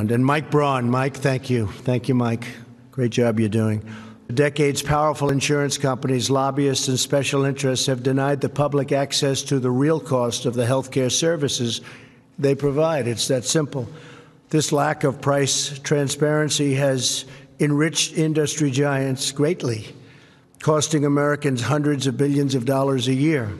And Mike Braun, Mike, thank you. Thank you, Mike. Great job you're doing. For decades, powerful insurance companies, lobbyists, and special interests have denied the public access to the real cost of the health care services they provide. It's that simple. This lack of price transparency has enriched industry giants greatly, costing Americans hundreds of billions of dollars a year.